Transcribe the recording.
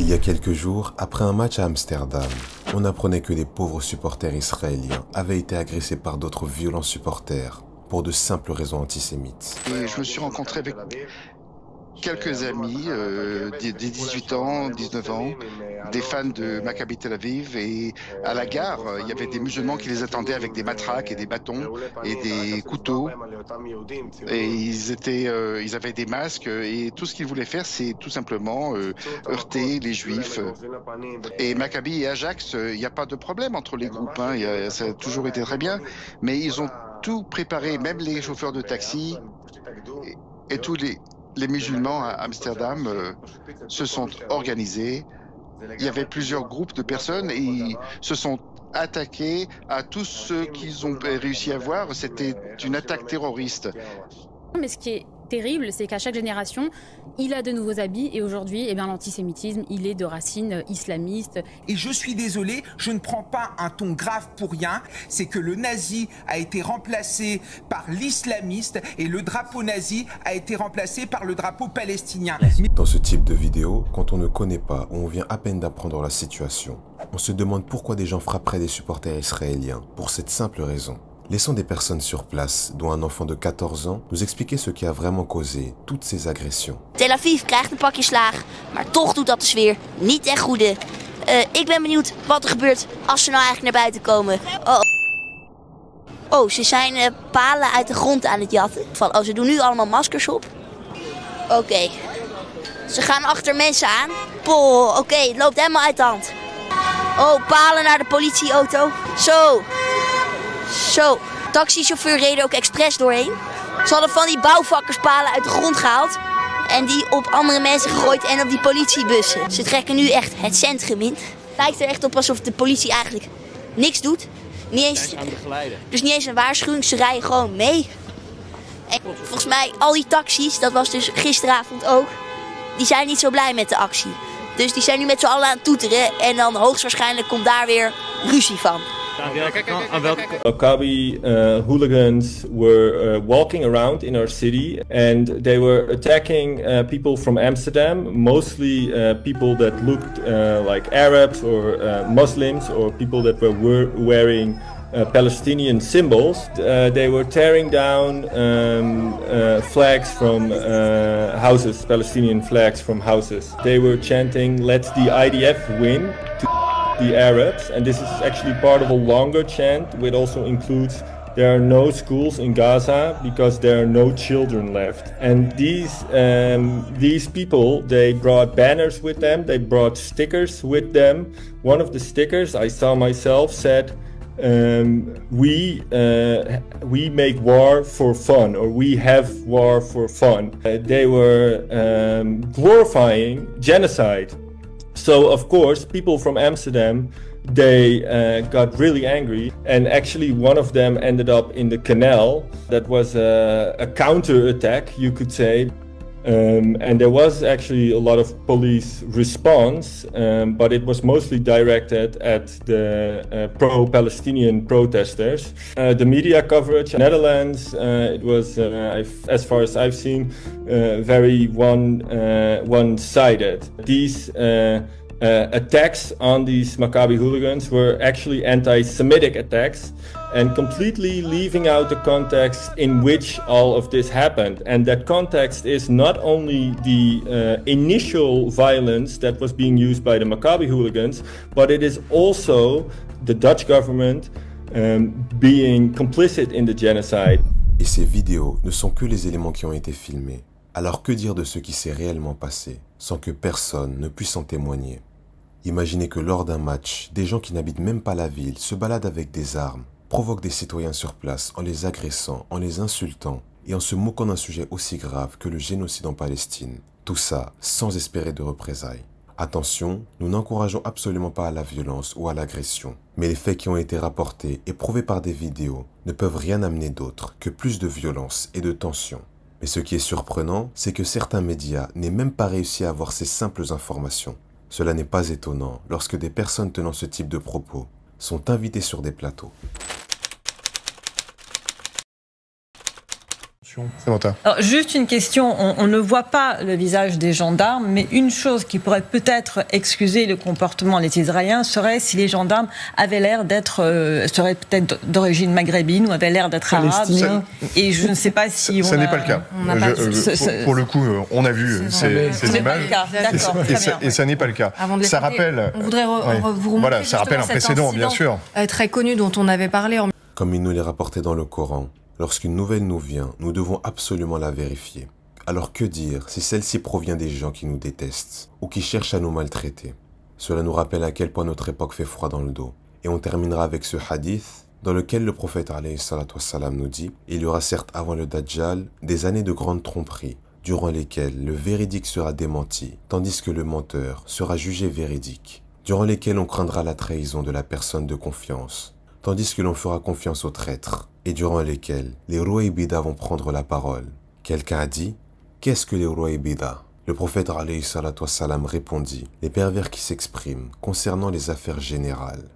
Il y a quelques jours, après un match à Amsterdam, on apprenait que les pauvres supporters israéliens avaient été agressés par d'autres violents supporters pour de simples raisons antisémites. Et je me suis rencontré avec quelques amis, euh, des, des 18 ans, 19 ans, des fans de Maccabi Tel Aviv. Et à la gare, il y avait des musulmans qui les attendaient avec des matraques et des bâtons et des couteaux. Et ils, euh, avaient des masques. Et tout ce qu'ils voulaient faire, c'est tout simplement euh, heurter les juifs. Et Maccabi et Ajax, il n'y a pas de problème entre les groupes. Hein, ça a toujours été très bien. Mais ils ont tout préparé, même les chauffeurs de taxi et tous les, les musulmans à Amsterdam euh, se sont organisés. Il y avait plusieurs groupes de personnes et ils se sont attaqués à tous ceux qu'ils ont réussi à voir. C'était une attaque terroriste. Terrible, c'est qu'à chaque génération, il a de nouveaux habits et aujourd'hui, eh bien, l'antisémitisme, il est de racines islamistes. Et je suis désolé, je ne prends pas un ton grave pour rien. C'est que le nazi a été remplacé par l'islamiste et le drapeau nazi a été remplacé par le drapeau palestinien. Dans ce type de vidéo, quand on ne connaît pas ou on vient à peine d'apprendre la situation, on se demande pourquoi des gens frapperaient des supporters israéliens, pour cette simple raison. Laissons des personnes sur place, dont un enfant de 14 ans, nous expliquer ce qui a vraiment causé toutes ces agressions. Tel Aviv krijgt een pakje slaag, maar toch doet dat de sfeer niet ten goede. Eh, ik ben benieuwd wat er gebeurt als ze nou eigenlijk naar buiten komen. Oh, oh ze zijn eh, palen uit de grond aan het jatten. Van, oh, ze doen nu allemaal maskers op. Oké. Ze gaan achter mensen aan. Poh, oké, het loopt helemaal uit de hand. Oh, palen naar de politieauto. Zo. Zo. Taxichauffeur reed ook expres doorheen. Ze hadden van die bouwvakkerspalen uit de grond gehaald. En die op andere mensen gegooid en op die politiebussen. Ze trekken nu echt het centrum in. Lijkt er echt op alsof de politie eigenlijk niks doet. Niet eens, dus niet eens een waarschuwing, ze rijden gewoon mee. En volgens mij, al die taxis, dat was dus gisteravond ook, die zijn niet zo blij met de actie. Dus die zijn nu met z'n allen aan het toeteren en dan hoogstwaarschijnlijk komt daar weer ruzie van. Maccabi uh, hooligans were uh, walking around in our city and they were attacking uh, people from Amsterdam, mostly uh, people that looked uh, like Arabs or uh, Muslims or people that were, wearing uh, Palestinian symbols. Uh, they were tearing down um, uh, flags from houses, Palestinian flags from houses. They were chanting, "Let the IDF win." The Arabs, and this is actually part of a longer chant, which also includes there are no schools in Gaza because there are no children left. And these um, these people, they brought banners with them, they brought stickers with them. One of the stickers I saw myself said. Um, we uh, we make war for fun, or we have war for fun. Uh, they were um, glorifying genocide. So of course, people from Amsterdam they uh, got really angry, and actually one of them ended up in the canal. That was a, a counter attack, you could say. Um, and there was actually a lot of police response, um, but it was mostly directed at the uh, pro-Palestinian protesters. Uh, the media coverage, Netherlands, uh, it was, uh, as far as I've seen, uh, very one uh, one-sided. These uh, attacks on these Maccabi hooligans were actually anti-Semitic attacks and completely leaving out the context in which all of this happened. And that context is not only the uh, initial violence that was being used by the Maccabi hooligans, but it is also the Dutch government um, being complicit in the genocide. Et ces vidéos ne sont que les éléments qui ont été filmés. Alors que dire de ce qui s'est réellement passé, sans que personne ne puisse en témoigner Imaginez que lors d'un match, des gens qui n'habitent même pas la ville se baladent avec des armes, provoquent des citoyens sur place en les agressant, en les insultant et en se moquant d'un sujet aussi grave que le génocide en Palestine. Tout ça sans espérer de représailles. Attention, nous n'encourageons absolument pas à la violence ou à l'agression, mais les faits qui ont été rapportés et prouvés par des vidéos ne peuvent rien amener d'autre que plus de violence et de tension. Mais ce qui est surprenant, c'est que certains médias n'aient même pas réussi à avoir ces simples informations. Cela n'est pas étonnant lorsque des personnes tenant ce type de propos sont invitées sur des plateaux. Alors, juste une question. On, on, ne voit pas le visage des gendarmes, mais une chose qui pourrait peut-être excuser le comportement des Israéliens serait si les gendarmes avaient l'air d'être, euh, seraient peut-être d'origine maghrébine ou avaient l'air d'être arabes. Et je ne sais pas si. Ça n'est pas le cas. Je, euh, pour, pour, le coup, euh, on a vu ces, ces images. Et, ça, et ça n'est pas le cas. ça rappelle. On voudrait re, vous remonter Voilà, ça rappelle un précédent, bien sûr. Très connu dont on avait parlé. En... Comme il nous l'est rapporté dans le Coran, lorsqu'une nouvelle nous vient, nous devons absolument la vérifier. Alors que dire si celle-ci provient des gens qui nous détestent ou qui cherchent à nous maltraiter? Cela nous rappelle à quel point notre époque fait froid dans le dos. Et on terminera avec ce hadith dans lequel le prophète nous dit Il y aura certes avant le Dajjal des années de grande tromperie, durant lesquelles le véridique sera démenti, tandis que le menteur sera jugé véridique, durant lesquelles on craindra la trahison de la personne de confiance, tandis que l'on fera confiance aux traîtres, et durant lesquelles les Rouaïbida vont prendre la parole. Quelqu'un a dit Qu'est-ce que les Rouaïbida Le prophète wassalam, répondit Les pervers qui s'expriment concernant les affaires générales.